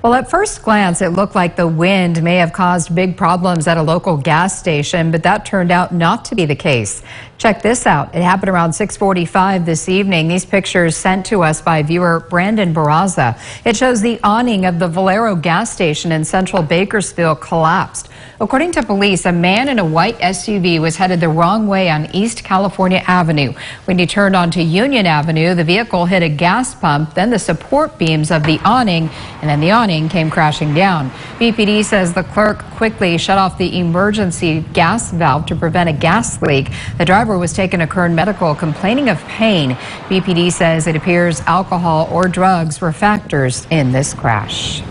Well, at first glance, it looked like the wind may have caused big problems at a local gas station, but that turned out not to be the case. Check this out. It happened around 645 this evening. These pictures sent to us by viewer Brandon Barraza. It shows the awning of the Valero gas station in central Bakersfield collapsed. According to police, a man in a white SUV was headed the wrong way on East California Avenue. When he turned onto Union Avenue, the vehicle hit a gas pump, then the support beams of the awning, and then the awning awning came crashing down. BPD says the clerk quickly shut off the emergency gas valve to prevent a gas leak. The driver was taken to Kern Medical complaining of pain. BPD says it appears alcohol or drugs were factors in this crash.